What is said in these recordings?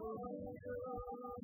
Oh,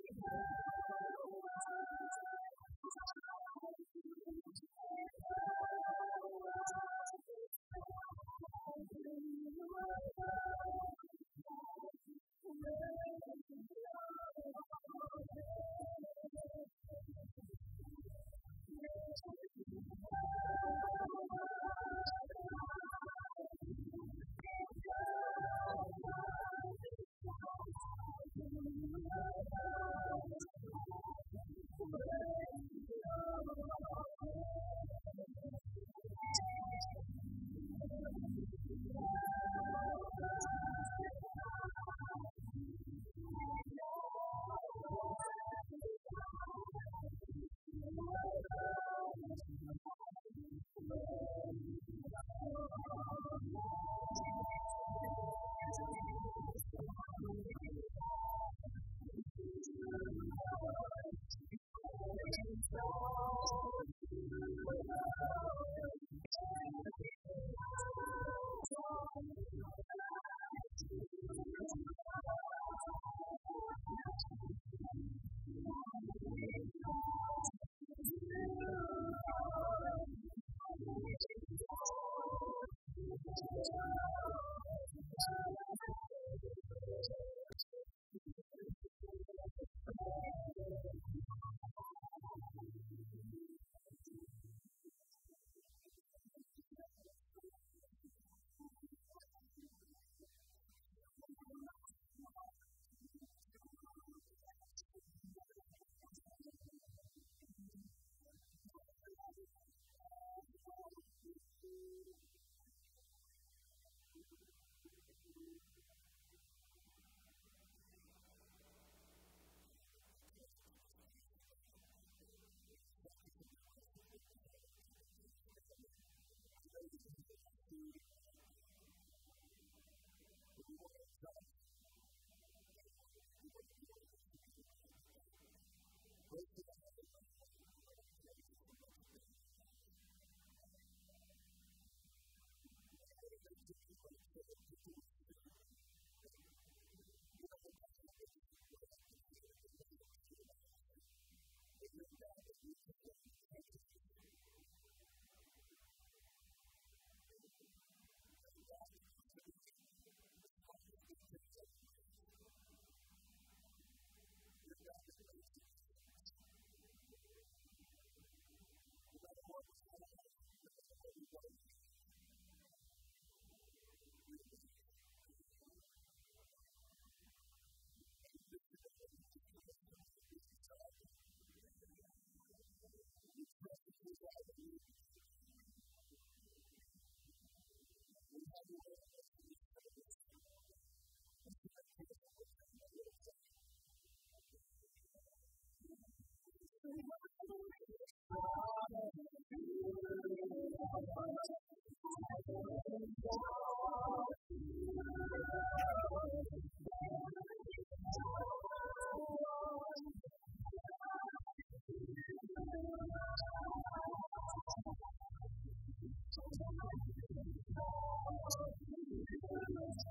ڪنهن ملي سرڪار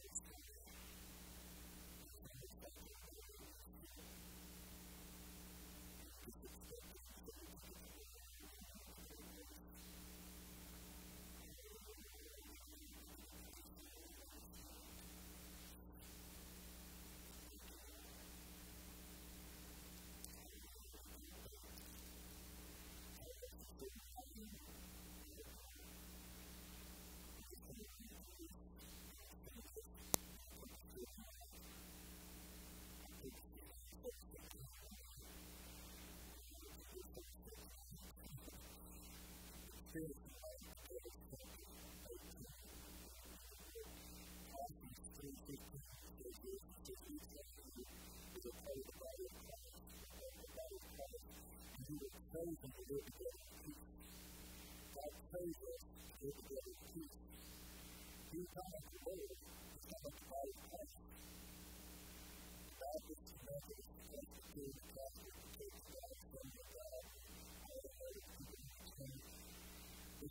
Thank you.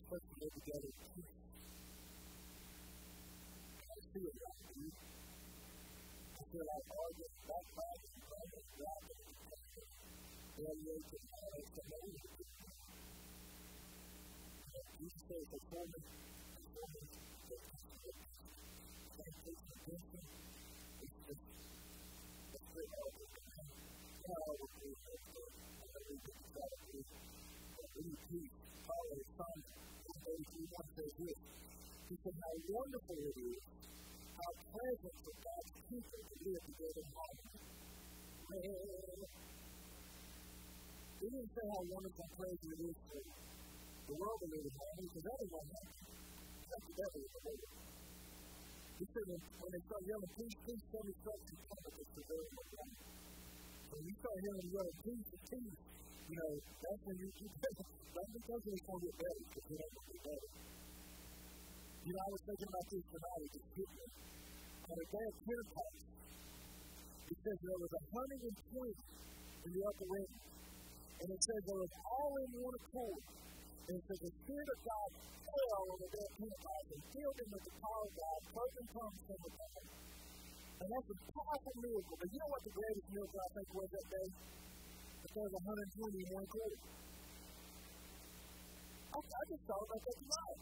supposed to live together in peace. I see it, I believe feel like all your black bodies and brothers dropping in the desert, and you can always come over to them. You say the woman, the woman, the temptation, the mission, it's just, it's for all the time. Not all the people, but every good side of you. But we keep following the sun, and they do not say this. He said, how wonderful it is, how pleasant to God He didn't say how wonderful and it is for the world to live in harmony, because everyone has it. That's the devil is the world. He said when, they start yelling, peace, peace, tell me something, it's the very one. When you start hearing yelling, peace, peace, you know, that's when you, you don't because it's going to get better, because it ain't going to get better. You know, I was thinking about this tonight, it just hit me. On the day of Pentecost, it says there was a 120 in the upper room. And it says there was all in one accord. And it says the Spirit of God fell on the day of Pentecost and filled them with the power of God, spoken tongues from the heaven. And that's a powerful miracle. But you know what the greatest miracle I think was that day? That there was 120 in one accord. I, I just thought about that tonight.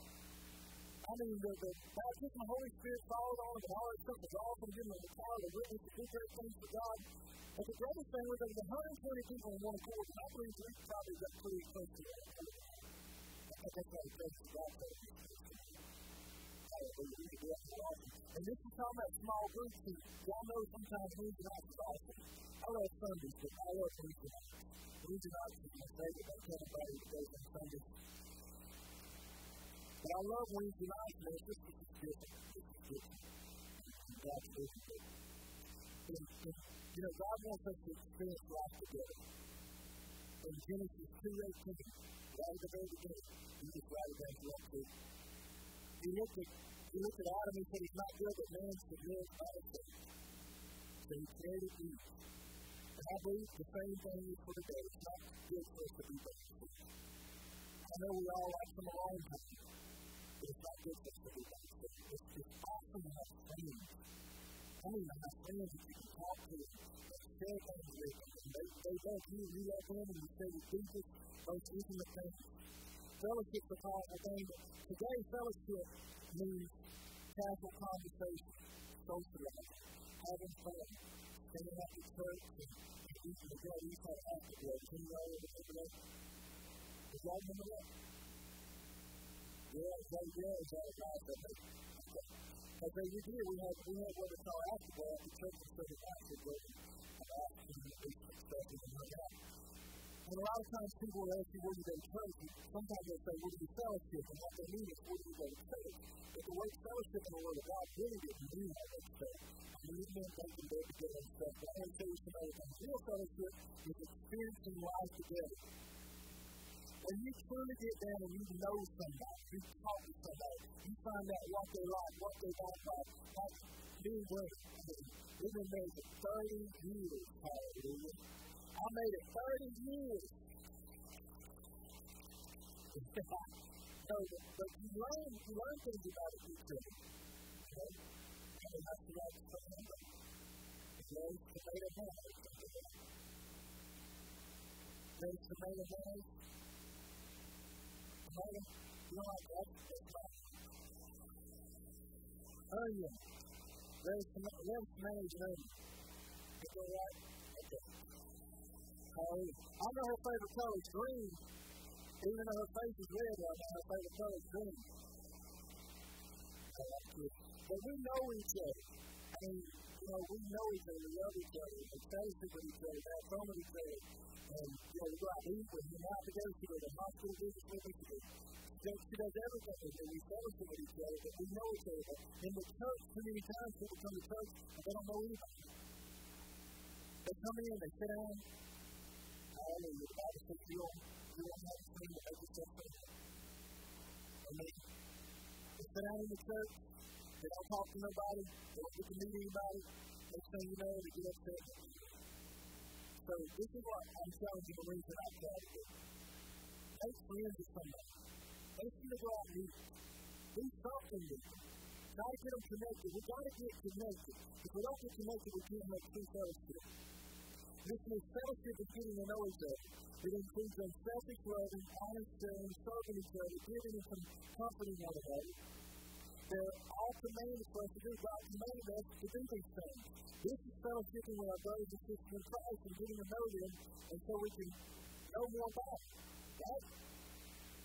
I mean, the, the baptism of the Holy Spirit followed on, and all that stuff was awesome, giving them the power to witness, to do great things for God. But the greatest thing was there was 120 people in one court, and I believe we probably got pretty close to that. I think that's how the church is God And this is talking about small groups. And y'all know sometimes Wednesday nights is awesome. I love Sundays, but I love Wednesday nights. Wednesday nights is my favorite. I tell everybody that goes on Sundays. But I love when you man. that this is good. This is good. That's really good. You know, God wants us to experience life together. In Genesis 2.18, right at the very beginning, he just right down to us, too. He looked at he looked at Adam and said, It's not good that man should live by himself. So he created Eve. And I believe the same thing is for today. It's not good for us to be by ourselves. I know we all like some alone time is not just a story about the It's the awesome to have friends. Oh, you have friends that you can talk to and share things with. They, they love you, you love them, and you share your deepest, most intimate things. Fellowship is called a thing. Today, fellowship means casual conversation, socializing, having fun, standing up at church, and eating the bread, eating the bread, eating the bread, eating the bread. Is that number one? That? Yeah, yeah, yeah, yeah, yeah, Okay, we did. We had we had what we call afterward at the church of afterward. About stuff and a lot of times people will ask you where you go to church. Sometimes they'll say, where do you fellowship? And what they mean is, where do you go to church? But the word fellowship in the Word of God really didn't mean that stuff. I mean, it meant they can go together and stuff. But I want to tell you some other things. Real fellowship is experiencing life together. When you truly get down and you know somebody, you talk to somebody, you find out what they like, what they don't like, like being great. We've been married for 30 years, hallelujah. I made it 30 years. no, but, but you learn, you learn things about each other. Okay? And we have to like something that grows tomato mayonnaise. Grows tomato mayonnaise. Tomato, you know like that? That's not. Onion. There's there's mayonnaise and onion. Is that right? Okay. Hallelujah. I know her favorite color is green. Even though her face is red right now, her favorite color is green. But we know each other. I mean, you know, we know each other, we love each other, we fellowship with each other, we have fun with each other. And, you know, we go out to eat, we hang out together, she goes to hospital with come in, they sit down, hallelujah, the Bible says you don't, you don't have to sing make yourself famous. Amen. They sit down in the church, they don't talk to nobody, they don't get to meet anybody, next thing you know, they get upset. So this is what I'm telling you the reason I to do. Make friends with somebody. Make sure to go out and. Do something with them. Try to get them connected. We've got to get connected. If we don't get connected, we can't have true fellowship. This is fellowship is getting to know each other. It includes unselfish loving, honest sharing, serving each other, giving and comforting one another. They're all commanded for us to do. God commanded us to do these things. This is fellowshipping with our brothers and sisters in Christ and getting to know them, and so we can know more about them.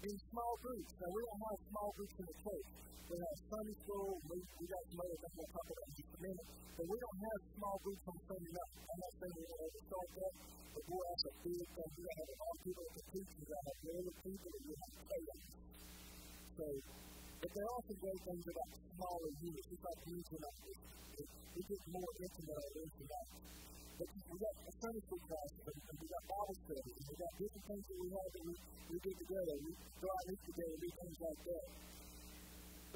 In small groups. Now, we don't have small groups in the church. We have Sunday school. We, we got some other things we'll talk about in just a minute. But we don't have small groups on Sunday night. I'm not saying we don't ever start that, but boy, that's a big thing. We have a lot of people that teach. We got other people that we have to with. So, but there are some great things about smaller units, just like the Internet. We get more intimate the Internet. But we got a Sunday class, and we got Bible studies, and we got different things that we have that we, we get together. We go out eat together and do things like that.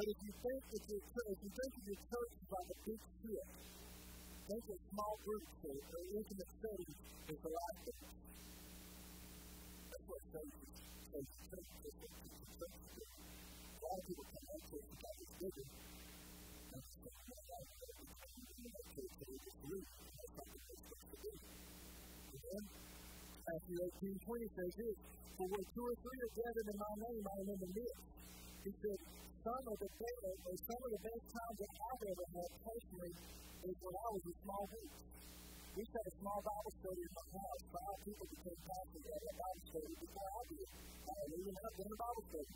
But if you think that your if you think of your church as like a big ship, think of small groups or, or intimate settings of That's what faith is. Is is. A lot of people come out to what Matthew 18 20 says this, For where two or three are gathered in my name, I am in the midst. He said, some of the best, or some of the best times that I've ever had personally is when I was in small groups. We had a small Bible study in my house. Five people became pastors at a Bible study before I did. Hallelujah. I've been a Bible study.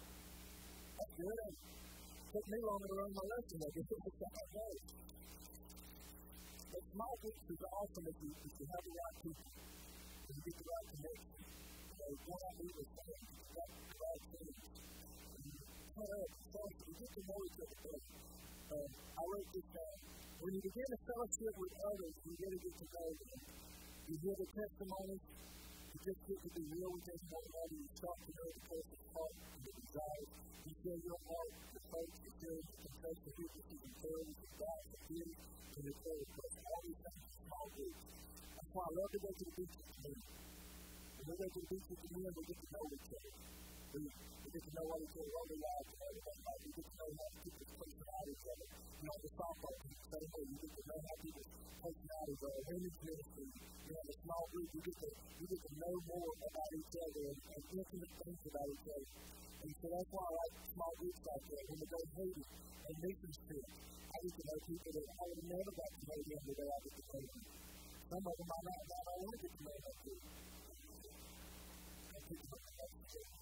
That's good. It took me longer to learn my lesson. I guess it's how it goes. my issue is ultimately is to have the right people and get the right connection. You know, what I mean is that that's the right things. So, so we get to know each other better. Uh, I wrote this down. When you begin a fellowship with others, you really get to know them. You hear the testimonies, He just get to be real redemption already. you sought to know the person's heart and the desires. You filled your heart with hope, the fear, the confession, the weaknesses, and failures, the doubts, the fears, and the prayer But all these things are small groups. That's why I love to go to the beach with you. When we go to the beach with the men we get to know each other. We, we get to know what each other, what and everything like. We get to know how people's personalities are. You know, the softball team, same way. You get to know how people's personalities are. Women's ministry, you know, the small group, you get to, you get to know more about each other and, and intimate things about each other. And so that's why I like small groups like that. When we go to Haiti and mission trip, I get to know people that I would never got to know them the day I get to know them. Some of them I might not want to get to know them too. And people are connected to But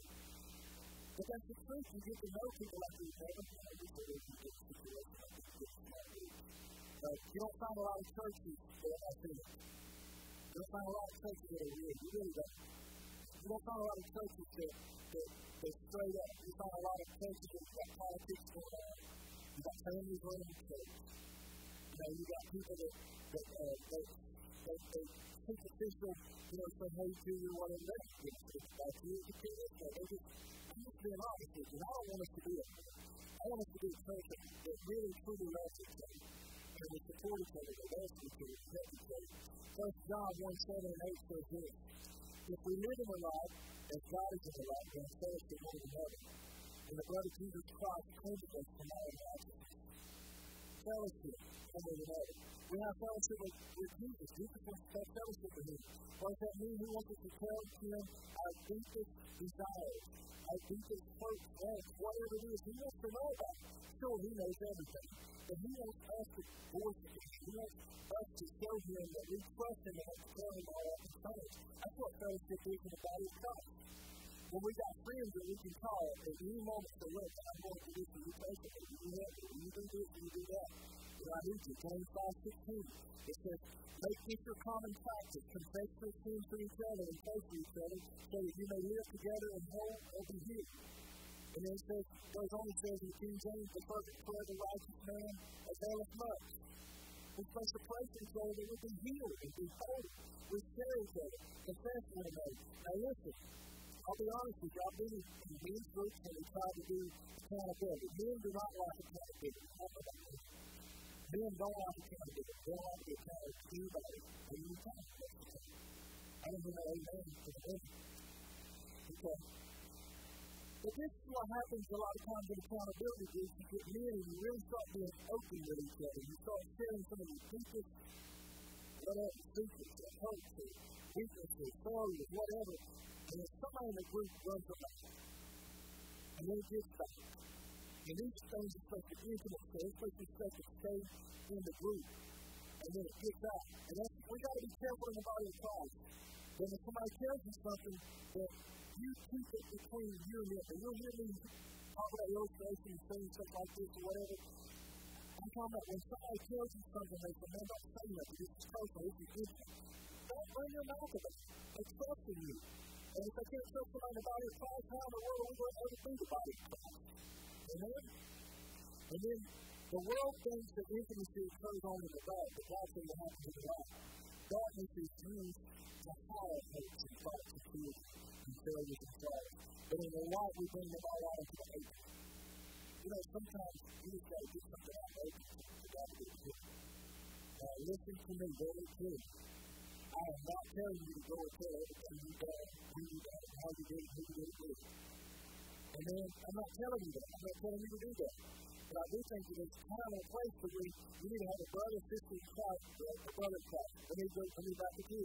Because the first you get to know people like you haven't had a relationship situation like this. But you don't find a lot of churches that are like this. You don't find a lot of churches that are weird. You really don't. You don't find a lot of churches that, that, that straight up. You find a lot of churches that got politics going on. You got families running the church. You know, you got people that, that, uh, that they, they superficial, you know, say, hey, do you want to investigate this? That's you, you do this, but they just, I'm just being honest with you, I don't want us to be a I want us to be a church that really, truly loves each other, and we support each other, that loves each other, that loves each other. First John 1, 7 and 8 says this, If we live in the light, as God is in the light, then so is the Lord in heaven. And the blood of Jesus Christ cleanses us from all unrighteousness. Fellowship with another. We have fellowship with, with Jesus. Jesus wants to have fellowship with Him. What does that mean? He wants us to tell Him our deepest desires, our deepest hopes, wants, whatever it is. He wants to know about it. Sure, He knows everything. But He wants us to voice it. He wants us to show Him that we trust Him and have to tell Him all our concerns. That's what fellowship is in the body of Christ. When we got friends that we can call at any moment to look, I'm going to do this, and you for me, you help me, you do this, you do that. But I need you. James 5 16. It says, Make this your common practice. Confess your sins to each other and pray for each other so that you may live together in whole or be healed. And then it says, goes on and says in King James, the perfect prayer of the righteous man availeth much. We're supposed to pray for that we be healed and be whole. We share each other, confess one another. Now listen, I'll be honest with you, I've been in, men's groups and we try to do accountability. Men do not like accountability. Men don't like accountability. They don't like to be accountable to anybody at any time. I don't know amen to the women. Okay. But this is what happens a lot of times in accountability groups. You get men and you really start being open with each other. You start sharing some of your deepest, whatever, secrets hopes weaknesses, failures, whatever. And then somebody in the group runs out. And then it gets back. And these things are supposed to be intimate, so it's supposed supposed to stay in the group. And then it gets out. And that's, we got to be careful in the body of Christ. Then if somebody tells you something that you keep it between you and them, and you'll hear me talk about illustrations, things, stuff like this, or whatever. I'm talking about when somebody tells you something, they say, man, don't say nothing. This is personal. This is intimate. Don't bring your mouth about it. They trust in you. And if they can't trust somebody in the body of Christ, how in the world are we going to ever be the body of Christ? Amen? And then the world thinks that intimacy occurs on in the dark, but that's going to happen in the light. Darkness is used to hide hopes and thoughts and fears and failures and sorrows. But in the light, we bring them all out into the open. You know, sometimes you just got to get something out open to God to get it. Now, listen to me very clearly. I am not telling you to go and tell everything you've done, who how you did it, who you did it. And then I'm not telling you that. I'm not telling you to do that. But I do think that it's kind of a place to where you need to have a brother, sister in Christ, a brother in Christ. Let me go, let me back to you.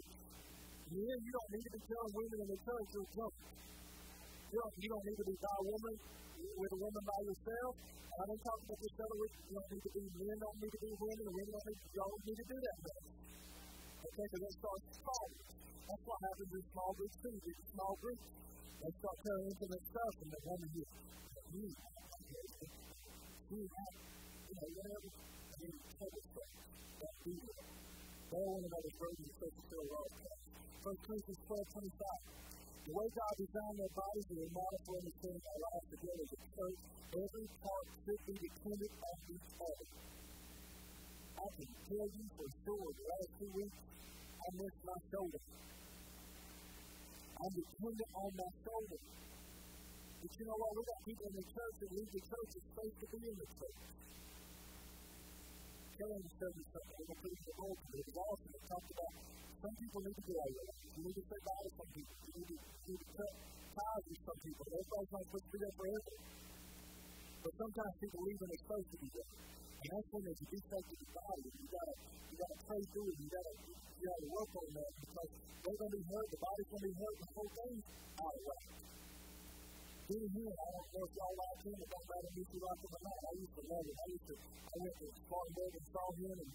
Men, you don't need to be telling women in the church you're drunk. You don't, you don't need to be by a woman with a woman by yourself. I've been talking about this other week. You don't need to be men, don't need to be women, and women don't need to, y'all need to do that. Okay, because that starts falling. That's what happens in small groups too. You get small groups. They start telling intimate stuff, and the woman just, you, you have, you know, whatever, I mean, trouble stuff. That do that. Bear one another's burden and faith to fill all tasks. 1 Corinthians 12 25. The way God designed their bodies and their model for understanding our lives together a church, every part should be dependent on each other. I can tell you for sure the last two weeks I missed my shoulder. I'm dependent on my shoulder. But you know what? We got people in the church that leave the church is supposed to be in the church. Telling the church something, we're going to in the. It was awesome. It talked about some people need to get away. You need to say bye to some people. You need to, you need to cut ties with some people. Everybody's not supposed to be there forever. But sometimes people leave when they're to be there. And that's when there's a defect in the body. You gotta, you gotta pray through it. You gotta, you gotta work on that because they're gonna be hurt. The body's gonna be hurt. The whole thing's out of whack. Here, I don't know if y'all like him. It don't matter if you like him or not. I used to love him. I used to, I went to Spartanburg and saw him and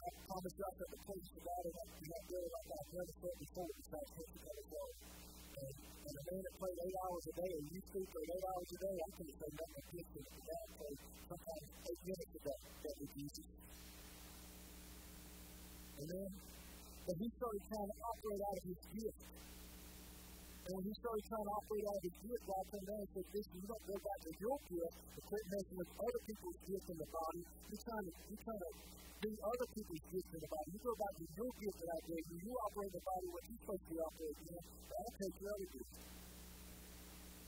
I promised I said the place God and I'm like I've never before. To well. And, and a man that played eight hours a day, and you speak for eight hours a day, I couldn't say nothing against him. The guy sometimes eight minutes a day. That was easy. Amen. But he started trying to operate out of his gift. When he started trying to operate out of his gift, God came down and said, Listen, you don't go back to your gift and quit messing with other people's gifts in the body. You're trying to, you're trying to do other people's gifts in the body. You go back to your gift that I gave you. You operate the body what you're supposed to be operating in. I'll take your other gift.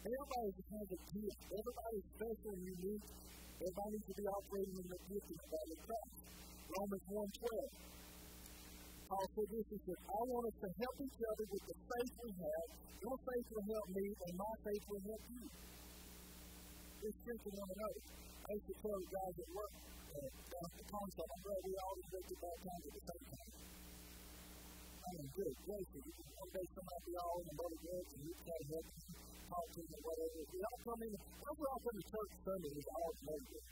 Everybody has a gift. Everybody is special and unique. Everybody needs to be operating in the gift in the body of Christ. Romans 1 12. Paul said this, he said, I want us to help each other with the faith we have. Your faith will help me, and my faith will help you. We're strengthening one another. I used to tell the guys at work, uh, that's the concept. I'm glad we all get to bad times at the same time. I mean, good gracious. One day somebody be all in the brother good and you to help them, talk to them or whatever. We all come in, why we all come to church Sunday with all the good?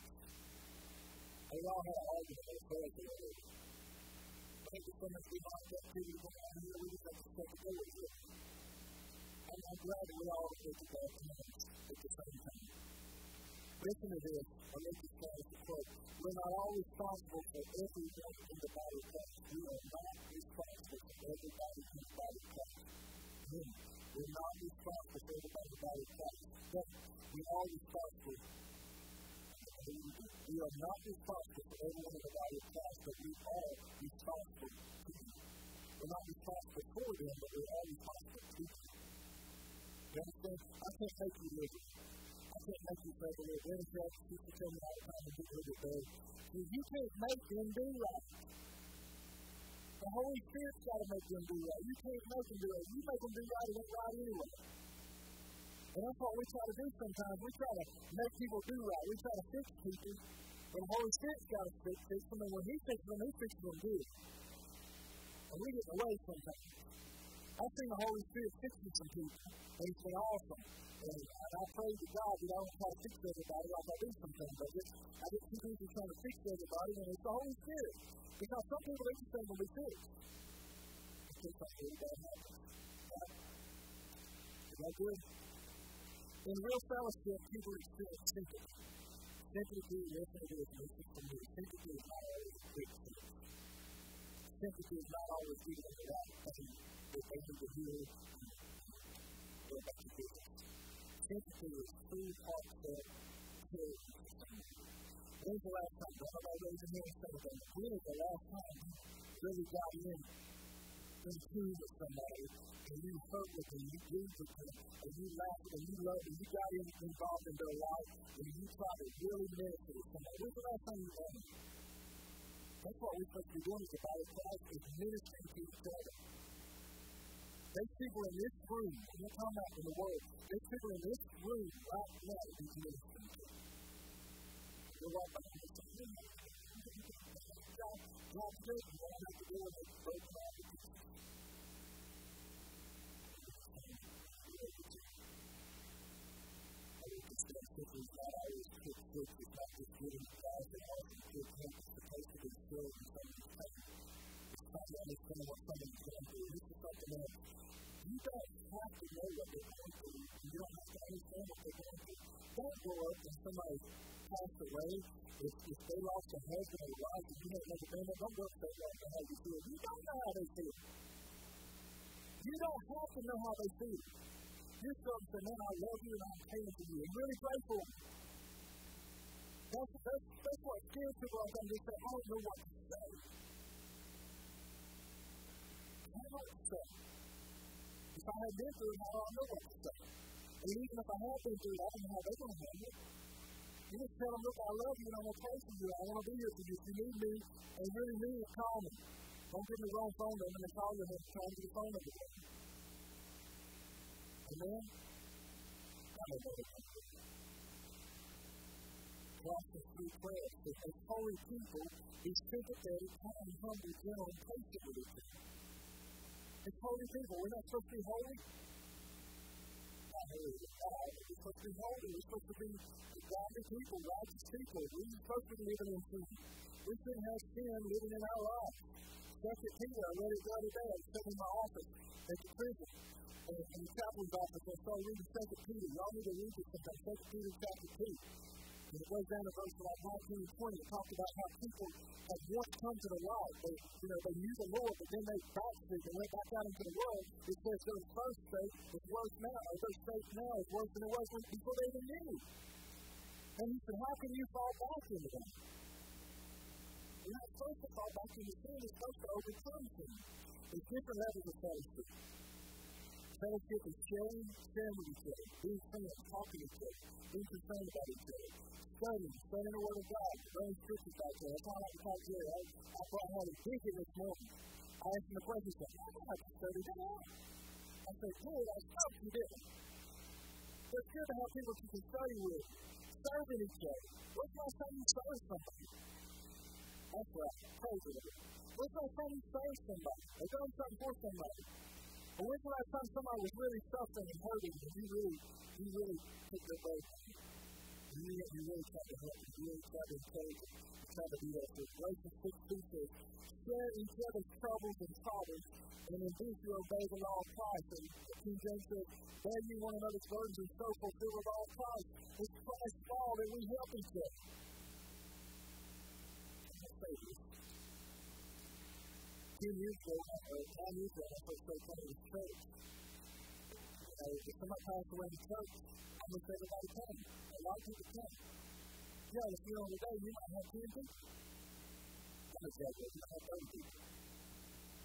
And we all had an argument at or whatever. take it from us beyond that pretty woman and really look at the capability. And I'm glad we all take it back hands at the same time. Listen to this, I'll make this last quote. We're not all responsible for everyone in the body of Christ. We are not responsible for everybody in the body of Christ. We're not responsible for everybody in the body of Christ. But we are responsible We are not responsible for everyone in the body of Christ, but we are responsible to them. We're not responsible for them, but we are responsible to them. You understand? I can't make you live it can't make you pray the Lord. That? Tell me all the time to get rid of. You can't make them do right. The Holy Spirit's got to make them do right. You can't make them do right. You make them do right, it ain't right anyway. And that's what we try to do sometimes. We try to make people do right. We try to fix people. But the Holy Spirit's got to fix, them. And when He fixes them, He fixes them good. And we get away sometimes. I've seen the Holy Spirit fixing some people. And it's been awesome. And, and I pray to God that I don't try to fix everybody like I do sometimes. I get, I get too busy trying to fix everybody, and it's the Holy Spirit. Because some people, they just think fixed. It's just like that happens. Right? Is that good? In real fellowship, people experience sympathy. Sympathy, listening to is music for me. Sympathy is not always big things. Sympathy is not always even in the right thing that they need to hear and go about your business. Sympathy is true heartfelt care When's the last time? One of our raised hands said, when is the last time you really got in into with somebody and you hurt with them, you grieved with them, and you laughed and you loved and you got in, involved in their life and you tried to really minister to somebody? When's the last time you? That's what we're supposed to be doing as the body is ministering to each other. There's people in this room, I'm not talking about in the world, there's people in this room right now who's ministering to. You're right behind. God. You this is not always good church, it's not just giving God, but also Trying to understand what somebody's going through. This is something that you don't have to know what they're going through. You don't have to understand what they're going through. Don't go up and somebody passed away. If, if they lost a husband or wife and you have been there, don't go up and say, well, how you feel. You don't know how they feel. You don't have to know how they feel. You start say, man, I love you and I'm paying for you. I'm really grateful. That's, that's, that's what like I'm just I don't know what to say. I say. If I had been through it, I don't know what say. And even if I had been through it, I don't know how they're going to handle it. You just tell them, look, I love you and I'm going to pray for you. I want to be here for you. If you need me and really need it, call me. Don't give me the wrong phone number and call them and try to the phone number. Amen? I don't know what to 3 12 says, As holy people, be sympathetic, kind, humble, gentle, and patient with each other it's holy people. We're not supposed to be holy. Not holy God, but we're supposed to be holy. We're supposed to be godly people, righteous people. We're supposed to be living in sin. We shouldn't have sin living in our lives. Second Peter, I read it the other day. I was sitting in my office at the prison, in the chaplain's office. I started reading Second Peter. Y'all need to read this sometime. Second Peter chapter 2. And it goes down to verse like 19 and 20. It talks about how people had once come to the light. They, you know, they knew the Lord, but then they backslid and went back out into the world. It says their first state is worse now, or their state now is worse than it was before they even knew. And he said, how can you fall back into that? You're not supposed to fall back into sin. You're supposed to overcome sin. There's different levels of fellowship. Fellowship is sharing, sharing with each other, being friends, talking to each other, being concerned about each other studying, studying the Word of God, learning scriptures back there. That's why I to talk Jerry. I, I I had a vision this morning. I asked him a question. He said, I to study. I said, I thought you didn't. It's good to have people you can study with, serving each other. What's last time you somebody? That's right. The last time you somebody? Or done something for somebody? Or when's the last time somebody was really suffering and hurting and you really, you really took their burden? And you, you really tried to help. You really tried to encourage them. You tried to do that. So Galatians 6 says, share each other's troubles and problems and in this you obey the law of Christ. And King James says, bear you one another's burdens and so fulfill the law of Christ. It's Christ's law that we help each other. Or nine unusual or I as a so-called church. You know, if somebody calls away word church, almost everybody comes. A lot of people come. Yeah, if you're on the day, you might have 10 people. Not exactly, you might have 30 people.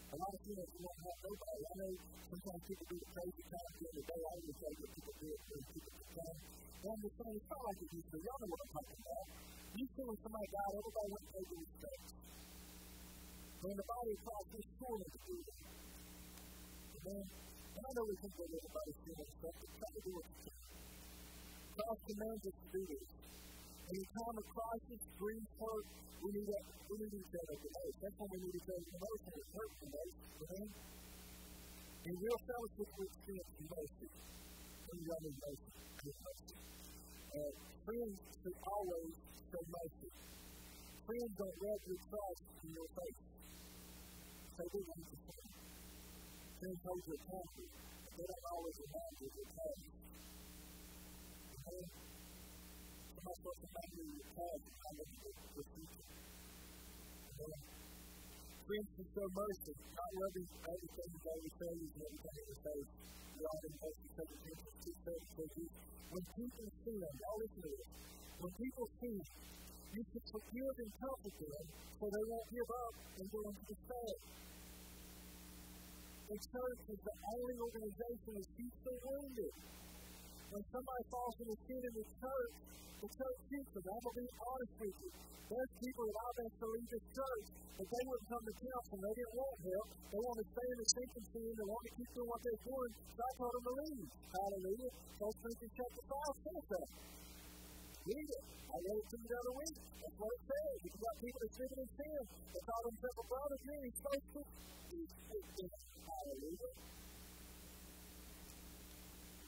A lot of people won't have nobody. I know sometimes people do the crazy time during the day. I always say that people do it when people come. But I'm just saying, it's not like it used to be. Y'all know what I'm talking about. You see when somebody died, everybody went to go to the church. When the body of Christ is torn to do that. Amen. And I know we think that everybody's doing but try to do you. God commands us to do this. In time of crisis, grief, hurt, we need, a, we need each other. That's when we need each other the most, and it the most. Amen? In real fellowship, we experience mercy. When you need mercy, good mercy. Friends should always show mercy. Friends don't rub your cross in your face. They to say. Friends hold you accountable, but they don't always you of your past. Amen? Some of us remind you of your past and how to the future. Friends can show mercy, not loving everything that always failures and everything that we face. God in mercy, 2 Corinthians 2 7 says this. When people sin, y'all listen to this. When people sin, you should forgive and comfort them so they won't give up and go into despair. The church is the only organization that keeps the wounded. When somebody falls into sin in the church, the church keeps them. I'm going to be honest with you. There's people that I've asked to leave this church, but they wouldn't come to counsel. They didn't want help. They want to stay in the sinking sin. They want to keep doing what they're doing. So I told them to leave. Hallelujah. First Corinthians chapter 5 says that. Read it. I read to you the other week. That's what it says. You got people in sin, they call themselves a brother, you're he's faithful. He's faithful. Hallelujah.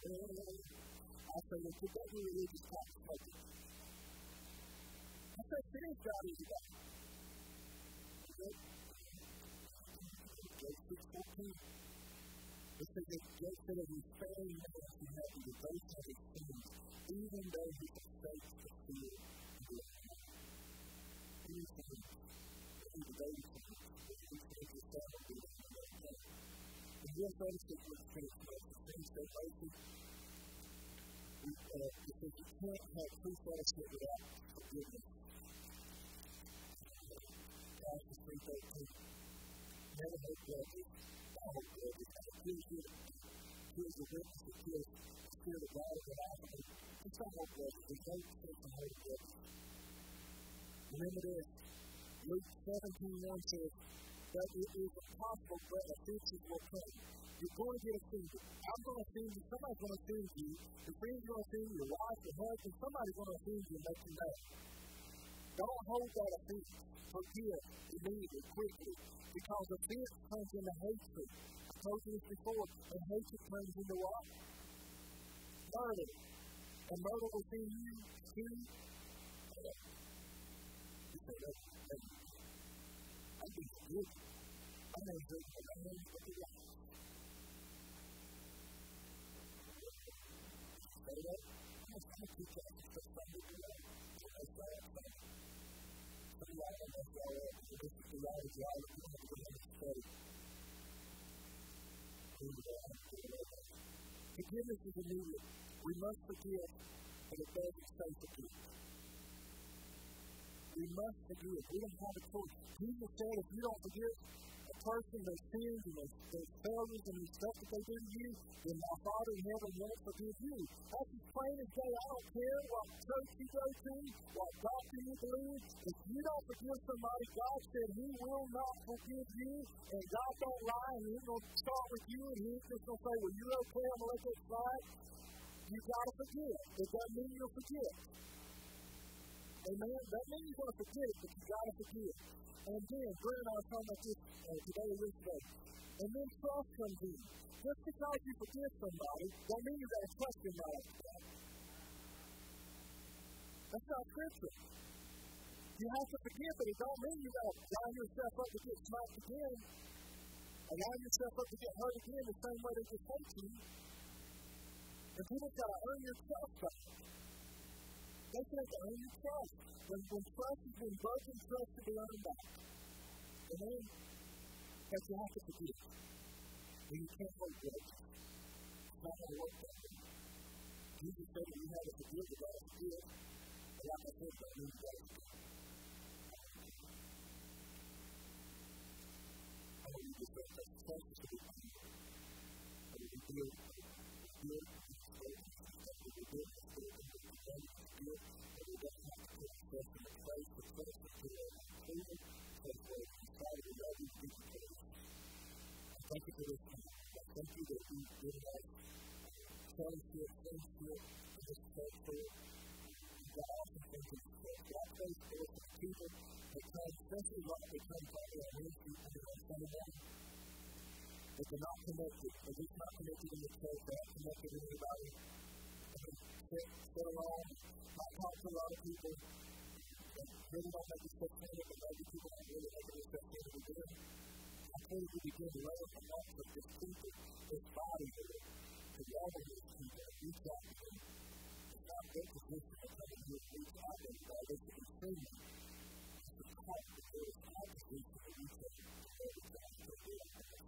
Uh, I say, well, put that religious practice I said, today's God is God. Job 6 14. This is a great bit of his very much he had the devotion of his team, even though his mistakes were the good. He was saying, the devoted to him, he said to himself, he was in the right way. And he also understood what the faith was. The things they voted, because you can't have true fellowship without forgiveness. Pastor 313, never hate judges. Kills you. The witness. The spirit of God grudges. Remember this. Luke 17.1 says, that it is impossible that offenses will come. You're going to get offended. I'm going to offend you. Somebody's going to offend you. Your friend's going to offend you. Your wife, your husband, somebody's going to offend you and make you mad. Don't hold that offense. Forgive, believe it quickly, because offense turns into hatred. I told you this before, and hatred turns into what? Murder. And murder will see you, see? You say, that's, that's, I'm just good. I'm not good, but I'm not good. Say that? I'm not good. Forgiveness is immediate. We must forgive, and it doesn't say forgive. We must forgive. We don't have a choice. Jesus said, if you don't forgive, person their sins and their, their failures and the stuff that they do to you, then my Father in heaven won't forgive you. That's as plain as day. I don't care what church you go to, what doctor you believe. If you don't forgive somebody, God said He will not forgive you. And God don't lie, and He's going to start with you, and He's just going to say, Well, you're okay, I'm going to let that slide. You got to forgive. It doesn't mean you'll forgive. Amen? That means you're going to forgive, but you got to forgive. And then, Brent and I were talking about this uh, today or yesterday. And then trust comes in. Just because you forgive somebody, don't mean you got to trust them right after that. That's not scripture. You have to forgive, but it don't mean you got to line yourself up to get smacked again, line yourself up to get hurt again the same way they just hate you. And people got to earn your trust back. That's like how you trust. When, when trust has been broken, trust to be earned back. Amen? But you have to forgive. And you can't hold grudge. It's not going to work that way. Jesus said that you have to forgive, the God to forgive. But I'm not saying that you got to forgive. I want you to say that trust is to be revealed. Revealed. But the connected. If it's not connected in the church, they are connected in your body. Get along. I talk to a lot of people that really don't like the Christianity, but like the people that really like the Christianity today. I pray we begin to learn from that to this people, this body here, to gather these people, reach out to them. It's not their position to come and reach out to them, but it's to consume them. It's to help, but there is our position to reach out to them, to help them, to help them, to help them.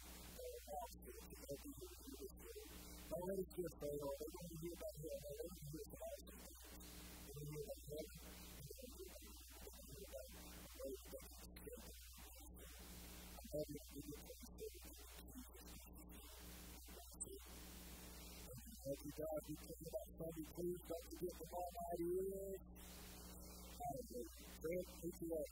posture to go to the industry. Don't let Thank you,